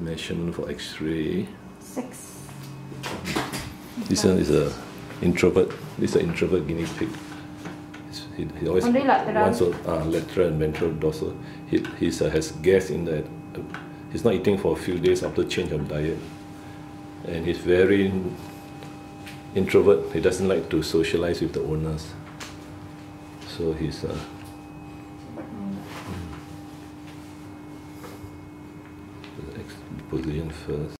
measurement for X-ray. Six. This one is a introvert. This is an introvert guinea pig. He, he always Only lateral. wants to uh, lateral and ventral dorsal. He he's, uh, has gas in that. He's not eating for a few days after change of diet, and he's very introvert. He doesn't like to socialize with the owners. So he's uh, position first.